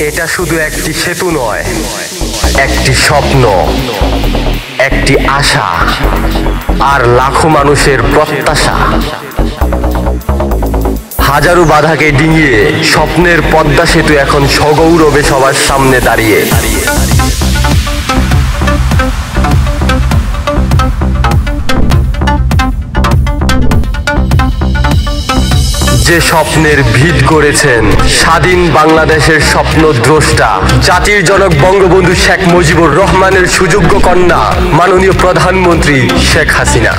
এটা শুধু একটি সেতু নয়, একটি স্বপ্ন, একটি আশা, আর লাখো মানুষের প্রত্যাশা। হাজারো বাধাকে ডিঙিয়ে স্বপ্নের পদ্মা সেতু এখন সগৌরবে সবার সামনে দাঁড়িয়ে। যে স্বপ্নের ভিত গড়েছেন স্বাধীন বাংলাদেশের স্বপ্ন দ্রষ্টা জাতির জনক বঙ্গবন্ধু শেখ মুজিবুর রহমানের সুযোগ্য কন্যা, মাননীয় প্রধানমন্ত্রী শেখ হাসিনা।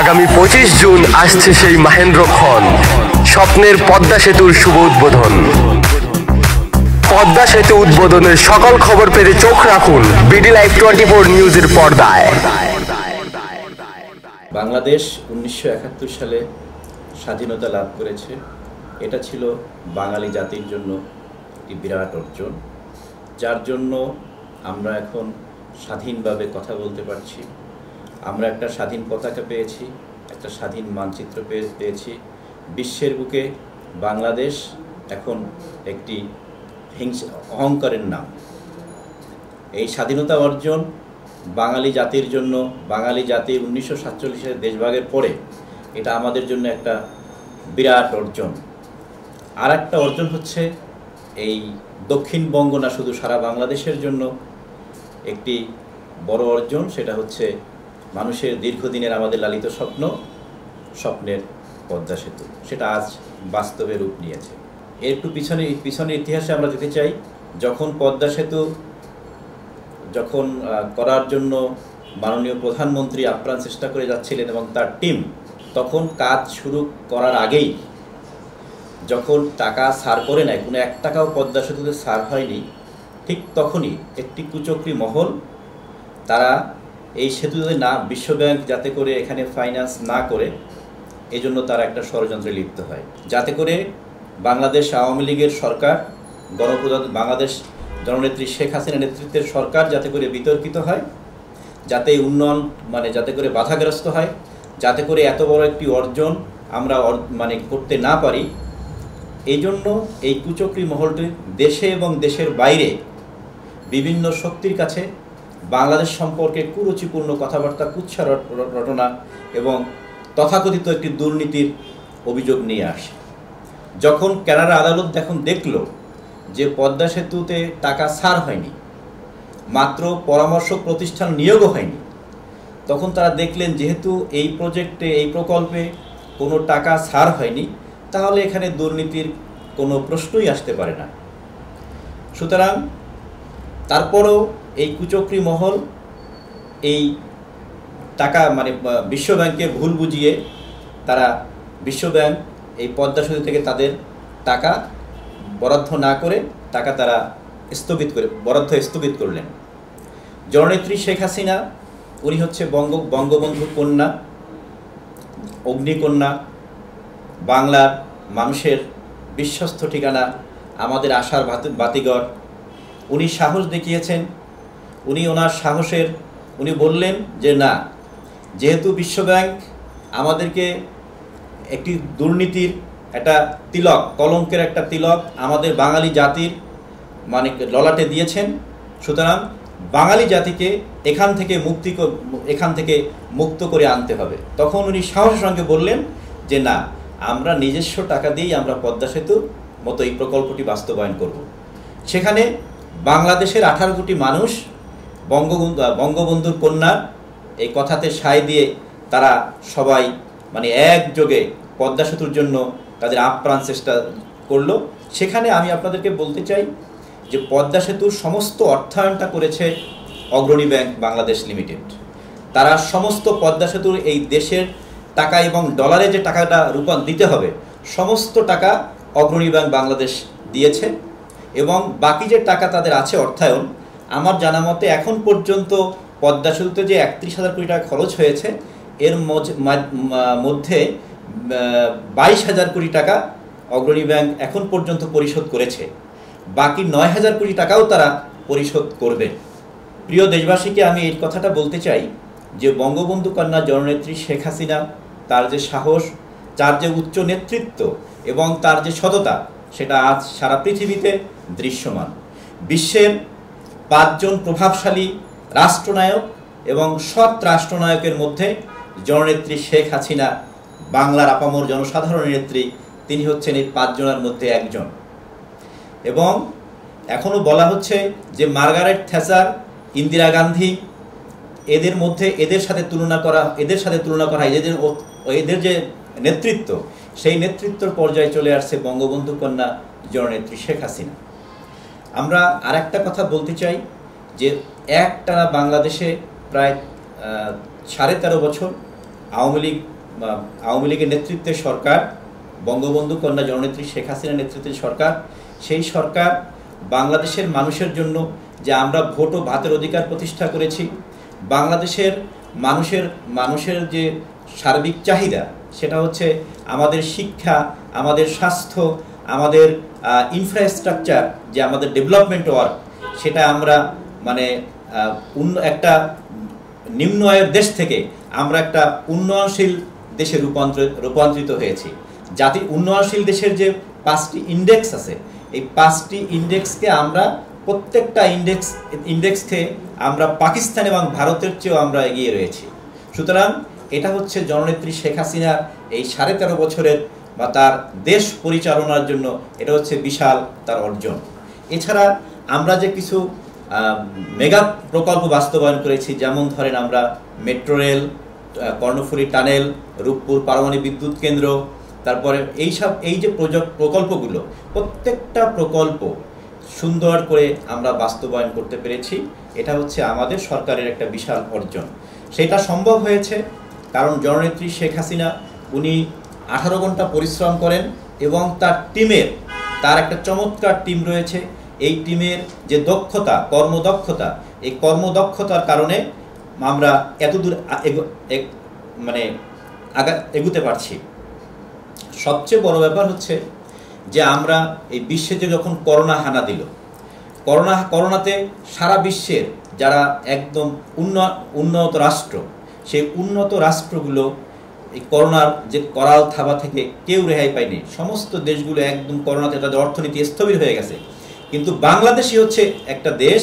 আগামী পঁচিশ জুন আসছে সেই মাহেন্দ্র খন স্বপ্নের পদ্মা সেতুর শুভ উদ্বোধন। পদ্মা সেতু উদ্বোধনের সকল খবর পেতে চোখ রাখুন বিডি লাইভ টোয়েন্টি ফোর নিউজের পর্দায়। বাংলাদেশ উনিশশো একাত্তর সালে স্বাধীনতা লাভ করেছে। এটা ছিল বাঙালি জাতির জন্য একটি বিরাট অর্জন, যার জন্য আমরা এখন স্বাধীনভাবে কথা বলতে পারছি। আমরা একটা স্বাধীন পতাকা পেয়েছি, একটা স্বাধীন মানচিত্র পেয়ে পেয়েছি। বিশ্বের বুকে বাংলাদেশ এখন একটি হিংসা, অহংকারের নাম। এই স্বাধীনতা অর্জন বাঙালি জাতির জন্য, বাঙালি জাতির উনিশশো সাতচল্লিশের দেশভাগের পরে এটা আমাদের জন্য একটা বিরাট অর্জন। আর একটা অর্জন হচ্ছে এই দক্ষিণবঙ্গ না শুধু সারা বাংলাদেশের জন্য একটি বড় অর্জন, সেটা হচ্ছে মানুষের দীর্ঘদিনের আমাদের লালিত স্বপ্ন, স্বপ্নের পদ্মা সেতু। সেটা আজ বাস্তবে রূপ নিয়েছে। এর একটু পিছনে পিছনের ইতিহাসে আমরা যেতে চাই, যখন পদ্মা সেতু, যখন করার জন্য মাননীয় প্রধানমন্ত্রী আপ্রাণ চেষ্টা করে যাচ্ছিলেন এবং তার টিম তখন কাজ শুরু করার আগেই যখন টাকা সার করে নেয়, কোনো এক টাকাও পদ্মা সেতুতে সার হয়নি, ঠিক তখনই একটি কুচক্রি মহল, তারা এই সেতুতে না বিশ্বব্যাংক যাতে করে এখানে ফাইন্যান্স না করে এই জন্য তারা একটা ষড়যন্ত্রে লিপ্ত হয়। যাতে করে বাংলাদেশ আওয়ামী লীগের সরকার, গণপ্রজাত বাংলাদেশ জননেত্রী শেখ হাসিনা নেতৃত্বের সরকার যাতে করে বিতর্কিত হয়, যাতে উন্নয়ন মানে যাতে করে বাধাগ্রস্ত হয় যাতে করে এত বড় একটি অর্জন আমরা মানে করতে না পারি। এই জন্য এই কুচক্রি মহলটি দেশে এবং দেশের বাইরে বিভিন্ন শক্তির কাছে বাংলাদেশ সম্পর্কে কুরুচিপূর্ণ কথাবার্তা কুচ্ছা রট- রট- রটনা এবং তথাকথিত একটি দুর্নীতির অভিযোগ নিয়ে আসে। যখন কানাডা আদালত এখন দেখল যে পদ্মা সেতুতে টাকা সার হয়নি, মাত্র পরামর্শ প্রতিষ্ঠান নিয়োগও হয়নি তখন তারা দেখলেন যেহেতু এই প্রজেক্টে, এই প্রকল্পে কোনো টাকা সার হয়নি, তাহলে এখানে দুর্নীতির কোনো প্রশ্নই আসতে পারে না। সুতরাং তারপরও এই কুচক্রি মহল এই টাকা মানে বিশ্বব্যাংকে ভুল বুঝিয়ে তারা বিশ্বব্যাংক এই পদ্মা সেতু থেকে তাদের টাকা বরাদ্দ না করে টাকা তারা স্থগিত করে, বরাদ্দ স্থগিত করলেন। জননেত্রী শেখ হাসিনা উনি হচ্ছে বঙ্গ, বঙ্গবন্ধু কন্যা, অগ্নিকন্যা, বাংলার মানুষের বিশ্বস্ত ঠিকানা, আমাদের আশার বাতি- বাতিঘর। উনি সাহস দেখিয়েছেন, উনি ওনার সাহসের, উনি বললেন যে না, যেহেতু বিশ্বব্যাংক আমাদেরকে একটি দুর্নীতির একটা তিলক, কলঙ্কের একটা তিলক আমাদের বাঙালি জাতির মানে ললাটে দিয়েছেন, সুতরাং বাঙালি জাতিকে এখান থেকে মুক্তি এখান থেকে মুক্ত করে আনতে হবে। তখন উনি সাহসের সঙ্গে বললেন যে, না, আমরা নিজস্ব টাকা দিয়েই আমরা পদ্মা সেতুর মতো এই প্রকল্পটি বাস্তবায়ন করব। সেখানে বাংলাদেশের আঠারো কোটি মানুষ বঙ্গবন্ধু বঙ্গবন্ধুর কন্যা এই কথাতে সায় দিয়ে তারা সবাই মানে একযোগে পদ্মা সেতুর জন্য তাদের আপ্রাণ চেষ্টা করল। সেখানে আমি আপনাদেরকে বলতে চাই যে পদ্মা সেতুর সমস্ত অর্থায়নটা করেছে অগ্রণী ব্যাংক বাংলাদেশ লিমিটেড। তারা সমস্ত পদ্মা সেতুর এই দেশের টাকা এবং ডলারে যে টাকাটা রূপান দিতে হবে, সমস্ত টাকা অগ্রণী ব্যাংক বাংলাদেশ দিয়েছে এবং বাকি যে টাকা তাদের আছে অর্থায়ন, আমার জানা মতে এখন পর্যন্ত পদ্মা সেতুতে যে একত্রিশ হাজার কোটি টাকা খরচ হয়েছে, এর মধ্যে বাইশ হাজার কোটি টাকা অগ্রণী ব্যাংক এখন পর্যন্ত পরিশোধ করেছে। বাকি নয় হাজার কোটি টাকাও তারা পরিশোধ করবে। প্রিয় দেশবাসীকে আমি এই কথাটা বলতে চাই যে বঙ্গবন্ধু কন্যা জননেত্রী শেখ হাসিনা, তার যে সাহস, তার যে উচ্চ নেতৃত্ব এবং তার যে সততা, সেটা আজ সারা পৃথিবীতে দৃশ্যমান। বিশ্বের পাঁচজন প্রভাবশালী রাষ্ট্রনায়ক এবং সৎ রাষ্ট্রনায়কের মধ্যে জননেত্রী শেখ হাসিনা, বাংলার আপামর জনসাধারণের নেত্রী, তিনি হচ্ছেন এই পাঁচজনের মধ্যে একজন। এবং এখনও বলা হচ্ছে যে মার্গারেট থ্যাচার ইন্দিরা গান্ধী এদের মধ্যে এদের সাথে তুলনা করা, এদের সাথে তুলনা করা এদের এদের যে নেতৃত্ব, সেই নেতৃত্বর পর্যায়ে চলে আসছে বঙ্গবন্ধু কন্যা জননেত্রী শেখ হাসিনা। আমরা আরেকটা কথা বলতে চাই যে একটানা বাংলাদেশে প্রায় সাড়ে তেরো বছর আওয়ামী লীগ আওয়ামী লীগের নেতৃত্বে সরকার, বঙ্গবন্ধু কন্যা জননেত্রী শেখ হাসিনার নেতৃত্বের সরকার সেই সরকার বাংলাদেশের মানুষের জন্য যে আমরা ভোট ও ভাতের অধিকার প্রতিষ্ঠা করেছি, বাংলাদেশের মানুষের মানুষের যে সার্বিক চাহিদা, সেটা হচ্ছে আমাদের শিক্ষা, আমাদের স্বাস্থ্য, আমাদের ইনফ্রাস্ট্রাকচার যে আমাদের ডেভেলপমেন্ট ওয়ার্ক সেটা আমরা মানে একটা নিম্ন আয়ের দেশ থেকে আমরা একটা উন্নয়নশীল দেশে রূপান্তর, রূপান্তরিত হয়েছি। জাতি, উন্নয়নশীল দেশের যে পাঁচটি ইন্ডেক্স আছে এই পাঁচটি ইন্ডেক্সকে আমরা প্রত্যেকটা ইন্ডেক্স ইন্ডেক্সকে আমরা পাকিস্তান এবং ভারতের চেয়েও আমরা এগিয়ে রয়েছি। সুতরাং এটা হচ্ছে জননেত্রী শেখ হাসিনার এই সাড়ে তেরো বছরের বা তার দেশ পরিচালনার জন্য এটা হচ্ছে বিশাল তার অর্জন। এছাড়া আমরা যে কিছু মেগা প্রকল্প বাস্তবায়ন করেছি, যেমন ধরেন আমরা metro rail Karnaphuli tunnel, Rooppur পারমাণবিক বিদ্যুৎ কেন্দ্র তারপরে এইসব এই যে প্রকল্পগুলো, প্রত্যেকটা প্রকল্প সুন্দর করে আমরা বাস্তবায়ন করতে পেরেছি। এটা হচ্ছে আমাদের সরকারের একটা বিশাল অর্জন। সেটা সম্ভব হয়েছে কারণ জননেত্রী শেখ হাসিনা, উনি আঠারো ঘণ্টা পরিশ্রম করেন এবং তার টিমের, তার একটা চমৎকার টিম রয়েছে। এই টিমের যে দক্ষতা, কর্মদক্ষতা, এই কর্মদক্ষতার কারণে আমরা এতদূর মানে আগা, এগুতে পারছি। সবচেয়ে বড় ব্যাপার হচ্ছে যে আমরা এই বিশ্বে যে যখন করোনা হানা দিল, করোনা, করোনাতে সারা বিশ্বের যারা একদম উন্নত উন্নত রাষ্ট্র, সেই উন্নত রাষ্ট্রগুলো এই করোনার যে করাল থাবা থেকে কেউ রেহাই পায়নি। সমস্ত দেশগুলো একদম করোনাতে তাদের অর্থনীতি স্থবির হয়ে গেছে। কিন্তু বাংলাদেশই হচ্ছে একটা দেশ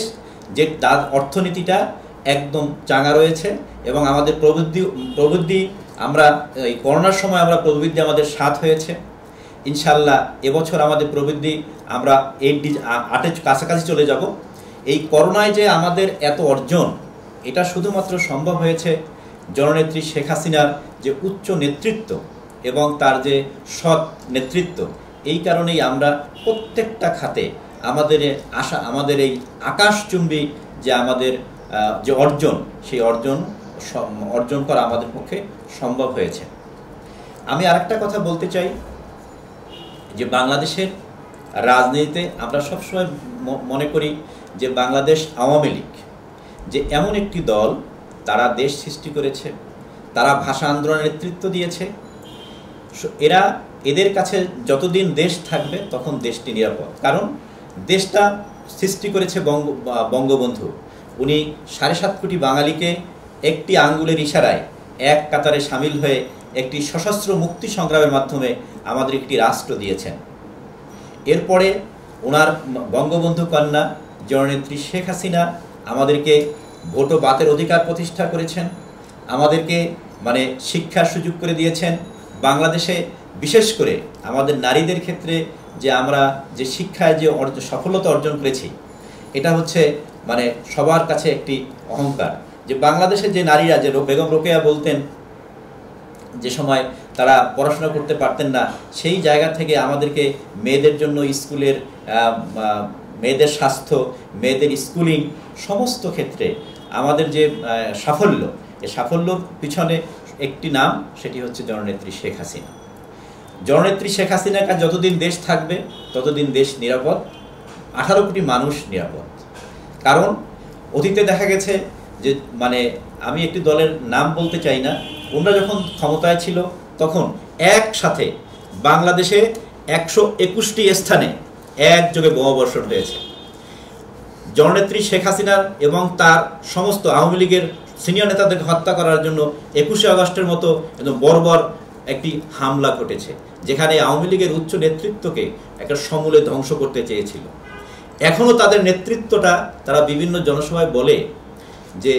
যে তার অর্থনীতিটা একদম চাঙা রয়েছে এবং আমাদের প্রবৃদ্ধি প্রবৃদ্ধি আমরা এই করোনার সময় আমরা প্রবৃদ্ধি আমাদের সাত হয়েছে। ইনশাল্লাহ এবছর আমাদের প্রবৃদ্ধি আমরা এইট ডিজ আটের কাছাকাছি চলে যাব। এই করোনায় যে আমাদের এত অর্জন, এটা শুধুমাত্র সম্ভব হয়েছে জননেত্রী শেখ হাসিনার যে উচ্চ নেতৃত্ব এবং তার যে সৎ নেতৃত্ব। এই কারণেই আমরা প্রত্যেকটা খাতে আমাদের আশা, আমাদের এই আকাশচুম্বী যে আমাদের যে অর্জন, সেই অর্জন অর্জন করা আমাদের পক্ষে সম্ভব হয়েছে। আমি আরেকটা কথা বলতে চাই, যে বাংলাদেশের রাজনীতিতে আমরা সবসময় মনে করি যে বাংলাদেশ আওয়ামী লীগ যে এমন একটি দল, তারা দেশ সৃষ্টি করেছে, তারা ভাষা আন্দোলনের নেতৃত্ব দিয়েছে। এরা এদের কাছে যতদিন দেশ থাকবে, তখন দেশটি নিরাপদ। কারণ দেশটা সৃষ্টি করেছে বঙ্গ, বঙ্গবন্ধু। উনি সাড়ে সাত কোটি বাঙালিকে একটি আঙ্গুলের ইশারায় এক কাতারে সামিল হয়ে একটি সশস্ত্র মুক্তি সংগ্রামের মাধ্যমে আমাদের একটি রাষ্ট্র দিয়েছেন। এরপরে ওনার বঙ্গবন্ধু কন্যা জননেত্রী শেখ হাসিনা আমাদেরকে ভোট ও বাতের অধিকার প্রতিষ্ঠা করেছেন, আমাদেরকে মানে শিক্ষার সুযোগ করে দিয়েছেন, বাংলাদেশে বিশেষ করে আমাদের নারীদের ক্ষেত্রে যে আমরা যে শিক্ষায় যে সফলতা অর্জন করেছি, এটা হচ্ছে মানে সবার কাছে একটি অহংকার। যে বাংলাদেশের যে নারীরা, যে বেগম রোকেয়া বলতেন যে সময় তারা পড়াশোনা করতে পারতেন না, সেই জায়গা থেকে আমাদেরকে মেয়েদের জন্য স্কুলের মেয়েদের স্বাস্থ্য, মেয়েদের স্কুলিং সমস্ত ক্ষেত্রে আমাদের যে সাফল্য এ সাফল্য পিছনে একটি নাম, সেটি হচ্ছে জননেত্রী শেখ হাসিনা। জননেত্রী শেখ হাসিনার কাছে যতদিন দেশ থাকবে, ততদিন দেশ নিরাপদ, আঠারো কোটি মানুষ নিরাপদ। কারণ অতীতে দেখা গেছে যে মানে আমি একটি দলের নাম বলতে চাই না ওনারা যখন ক্ষমতায় ছিল তখন একসাথে বাংলাদেশে একশো একুশটি স্থানে একযোগে বোমাবর্ষণ হয়েছে। জননেত্রী শেখ হাসিনার এবং তার সমস্ত আওয়ামী লীগের সিনিয়র নেতাদেরকে হত্যা করার জন্য একুশে আগস্টের মতো একদম বর্বর একটি হামলা ঘটেছে, যেখানে আওয়ামী লীগের উচ্চ নেতৃত্বকে একটা সমূলে ধ্বংস করতে চেয়েছিল। এখনও তাদের নেতৃত্বটা তারা বিভিন্ন জনসভায় বলে যে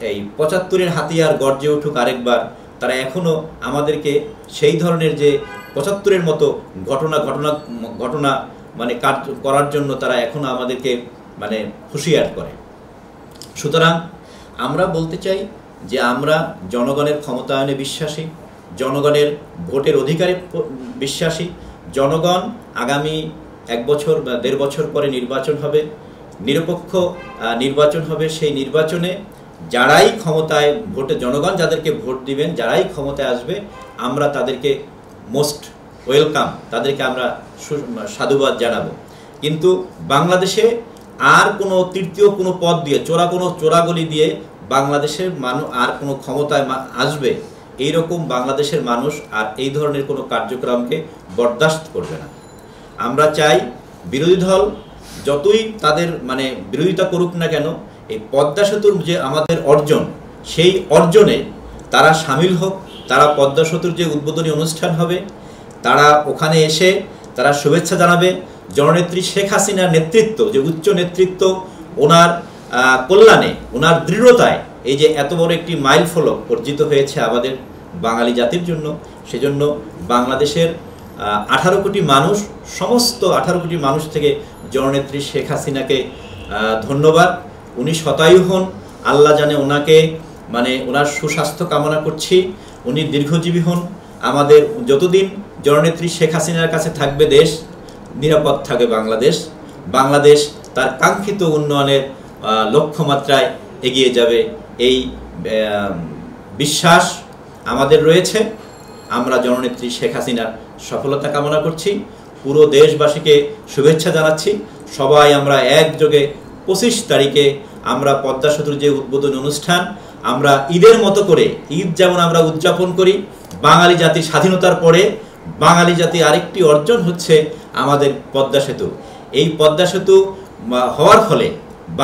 এই পঁচাত্তরের হাতিয়ার গর্জে উঠুক আরেকবার, তারা এখনও আমাদেরকে সেই ধরনের যে পঁচাত্তরের মতো ঘটনা ঘটনা ঘটনা মানে কার্য করার জন্য তারা এখনও আমাদেরকে মানে হুঁশিয়ার করে। সুতরাং আমরা বলতে চাই যে আমরা জনগণের ক্ষমতায়নে বিশ্বাসী, জনগণের ভোটের অধিকারে বিশ্বাসী, জনগণ আগামী এক বছর বা দেড় বছর পরে নির্বাচন হবে। নিরপেক্ষ নির্বাচন হবে সেই নির্বাচনে। যারাই ক্ষমতায় ভোটে, জনগণ যাদেরকে ভোট দিবেন, যারাই ক্ষমতায় আসবে, আমরা তাদেরকে মোস্ট ওয়েলকাম, তাদেরকে আমরা সাধুবাদ জানাব। কিন্তু বাংলাদেশে আর কোনো তৃতীয় কোনো পদ দিয়ে, চোরা কোনো চোরাগলি দিয়ে বাংলাদেশের মানুষ আর কোনো ক্ষমতায় আসবে এই রকম বাংলাদেশের মানুষ আর এই ধরনের কোনো কার্যক্রমকে বরদাস্ত করবে না। আমরা চাই বিরোধী দল যতই তাদের মানে বিরোধিতা করুক না কেন, এই পদ্মা সেতুর যে আমাদের অর্জন, সেই অর্জনে তারা সামিল হোক, তারা পদ্মা সেতুর যে উদ্বোধনী অনুষ্ঠান হবে, তারা ওখানে এসে তারা শুভেচ্ছা জানাবে। জননেত্রী শেখ হাসিনার নেতৃত্ব, যে উচ্চ নেতৃত্ব ওনার কল্যাণে, ওনার দৃঢ়তায় এই যে এত বড় একটি মাইল ফলক অর্জিত হয়েছে আমাদের বাঙালি জাতির জন্য, সেজন্য বাংলাদেশের আঠারো কোটি মানুষ, সমস্ত আঠারো কোটি মানুষ থেকে জননেত্রী শেখ হাসিনাকে ধন্যবাদ। উনি শতায়ু হন। আল্লাহ জানে ওনাকে মানে ওনার সুস্বাস্থ্য কামনা করছি। উনি দীর্ঘজীবী হন। আমাদের যতদিন জননেত্রী শেখ হাসিনার কাছে থাকবে দেশ, নিরাপদ থাকবে বাংলাদেশ। বাংলাদেশ তার কাঙ্ক্ষিত উন্নয়নের লক্ষ্যমাত্রায় এগিয়ে যাবে। এই বিশ্বাস আমাদের রয়েছে। আমরা জননেত্রী শেখ হাসিনার সফলতা কামনা করছি। পুরো দেশবাসীকে শুভেচ্ছা জানাচ্ছি। সবাই আমরা একযোগে পঁচিশ তারিখে আমরা পদ্মা সেতুর যে উদ্বোধনী অনুষ্ঠান, আমরা ঈদের মতো করে, ঈদ যেমন আমরা উদযাপন করি, বাঙালি জাতি স্বাধীনতার পরে বাঙালি জাতি আরেকটি অর্জন হচ্ছে আমাদের পদ্মা সেতু। এই পদ্মা সেতু হওয়ার ফলে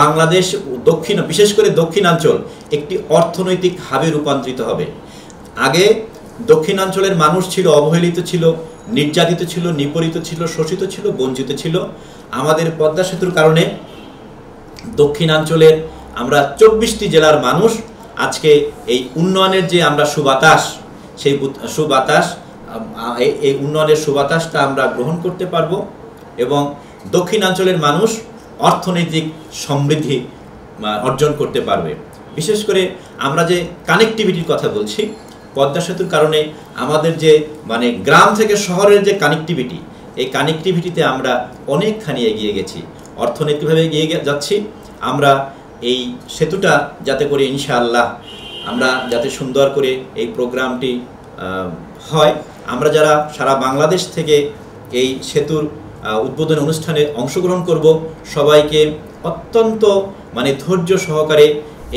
বাংলাদেশ দক্ষিণ, বিশেষ করে দক্ষিণাঞ্চল একটি অর্থনৈতিক হাবে রূপান্তরিত হবে। আগে দক্ষিণাঞ্চলের মানুষ ছিল অবহেলিত ছিল, নির্যাতিত ছিল নিপরিত ছিল, শোষিত ছিল, বঞ্চিত ছিল। আমাদের পদ্মা সেতুর কারণে দক্ষিণাঞ্চলের আমরা চব্বিশটি জেলার মানুষ আজকে এই উন্নয়নের যে আমরা সুবাতাস, সেই সুবাতাস এই- উন্নয়নের সুবাতাসটা আমরা গ্রহণ করতে পারব এবং দক্ষিণাঞ্চলের মানুষ অর্থনৈতিক সমৃদ্ধি অর্জন করতে পারবে। বিশেষ করে আমরা যে কানেক্টিভিটির কথা বলছি পদ্মা সেতুর কারণে আমাদের যে মানে গ্রাম থেকে শহরের যে কানেক্টিভিটি এই কানেক্টিভিটিতে আমরা অনেকখানি এগিয়ে গেছি। অর্থনৈতিকভাবে এগিয়ে যাচ্ছি। আমরা এই সেতুটা যাতে করে ইনশাআল্লাহ আমরা যাতে সুন্দর করে এই প্রোগ্রামটি হয়। আমরা যারা সারা বাংলাদেশ থেকে এই সেতুর উদ্বোধন অনুষ্ঠানে অংশগ্রহণ করব, সবাইকে অত্যন্ত মানে ধৈর্য সহকারে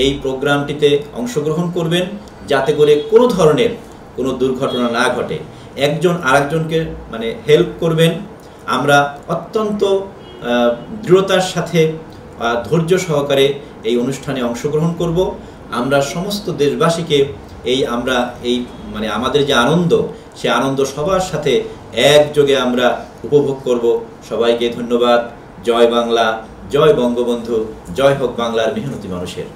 এই প্রোগ্রামটিতে অংশগ্রহণ করবেন। যাতে করে কোনো ধরনের কোনো দুর্ঘটনা না ঘটে। একজন আরেকজনকে মানে হেল্প করবেন। আমরা অত্যন্ত দৃঢ়তার সাথে ধৈর্য সহকারে এই অনুষ্ঠানে অংশগ্রহণ করব। আমরা সমস্ত দেশবাসীকে এই আমরা এই মানে আমাদের যে আনন্দ, সে আনন্দ সবার সাথে একযোগে আমরা উপভোগ করব। সবাইকে ধন্যবাদ। জয় বাংলা, জয় বঙ্গবন্ধু, জয় হোক বাংলার মেহনতি মানুষের।